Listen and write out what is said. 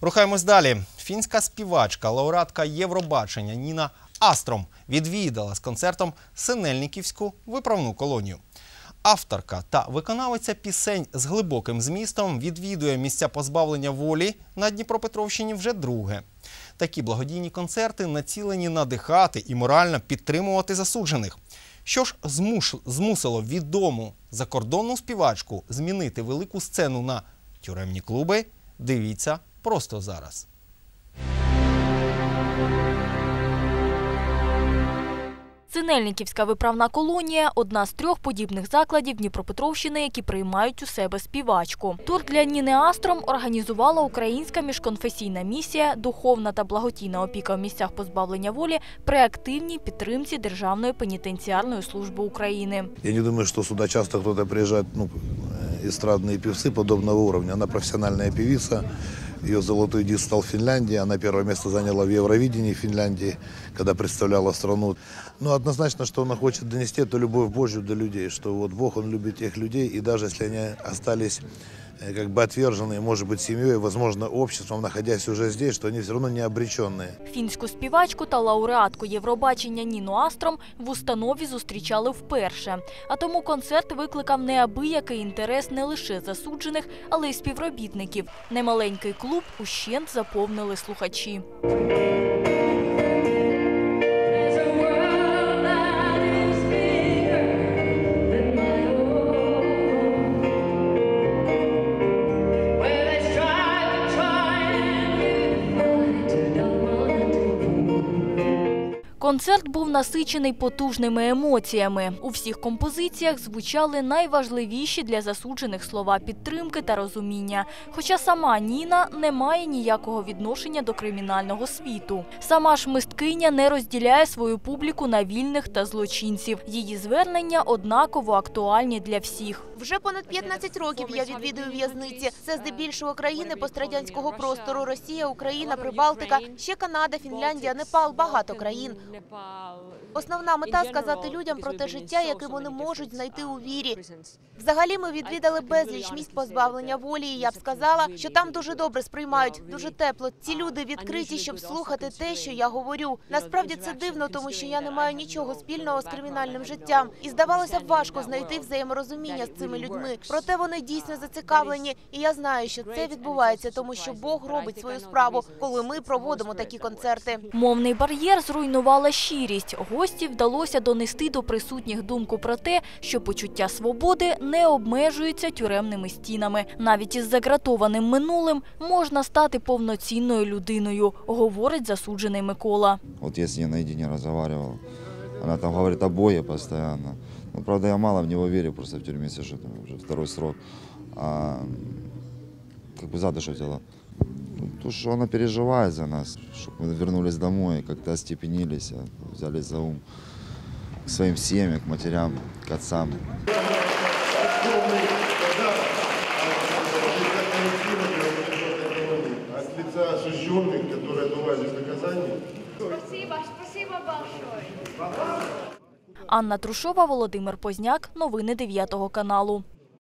Рухаємось далі. Фінська співачка, лауреатка Євробачення Ніна Астром відвідала з концертом Синельниківську виправну колонію. Авторка та виконавиця пісень з глибоким змістом відвідує місця позбавлення волі на Дніпропетровщині вже друге. Такі благодійні концерти націлені надихати і морально підтримувати засуджених. Що ж змуш... змусило відому закордонну співачку змінити велику сцену на тюремні клуби? Дивіться просто зараз. Синельниківська виправна колонія одна з трьох подібних закладів Дніпропетровщини, які приймають у себе співачку. Тур для Ніни Астром організувала українська міжконфесійна місія, духовна та благодійна опіка в місцях позбавлення волі при активній підтримці Державної пенітенціарної служби України. Я не думаю, что сюда часто кто-то приезжает, ну, э, эстрадные певцы подобного уровня. Она профессиональная певица. Ее золотой диск стал в Финляндии. Она первое место заняла в Евровидении Финляндии, когда представляла страну. Но однозначно, что она хочет донести, это любовь Божью до людей. Что вот Бог, Он любит тех людей. И даже если они остались как бы отверженные, может быть, семьей, возможно, обществом, находясь уже здесь, что они все равно не обреченные. Фінську співачку та лауреатку Євробачення Ніну Астром в установі зустрічали вперше. А тому концерт викликав неабиякий інтерес не лише засуджених, але й співробітників. Немаленький клуб ущент заповнили слухачі. Концерт був насичений потужними емоціями. У всіх композиціях звучали найважливіші для засуджених слова підтримки та розуміння. Хоча сама Ніна не має ніякого відношення до кримінального світу. Сама ж мисткиня не розділяє свою публіку на вільних та злочинців. Її звернення однаково актуальні для всіх. Вже понад 15 років я відвідую в'язниці. Це здебільшого країни пострадянського простору: Росія, Україна, Прибалтика, ще Канада, Фінляндія, Непал, багато країн. Основна мета сказати людям про те життя, яке вони можуть знайти у вірі. Взагалі, ми відвідали безліч місць позбавлення волі. І я б сказала, що там дуже добре сприймають, дуже тепло. Ці люди відкриті, щоб слухати те, що я говорю. Насправді це дивно, тому що я не маю нічого спільного з кримінальним життям. І здавалося б, важко знайти взаєморозуміння з цими людьми. Проте вони дійсно зацікавлені, і я знаю, що це відбувається, тому що Бог робить свою справу, коли ми проводимо такі концерти. Мовний бар'єр зруйнувала щирість. Гості вдалося донести до присутніх думку про те, що почуття свободи не обмежується тюремними стінами. Навіть із загратованим минулим можна стати повноцінною людиною, говорить засуджений Микола. Вот я с ней наедине разговаривал. Она там говорит о Боге постоянно. Ну, правда, я мало в него верю, просто в тюрьме сижу, уже второй срок. А, как бы задушевила. Ну, то, что она переживает за нас, чтобы мы вернулись домой, как-то остепенились, а, взялись за ум к своим семьям, к матерям, к отцам. от лица осужденных, которые отбывали наказание. Спасибо, спасибо большое. Анна Трушова, Володимир Позняк. Новини 9 каналу.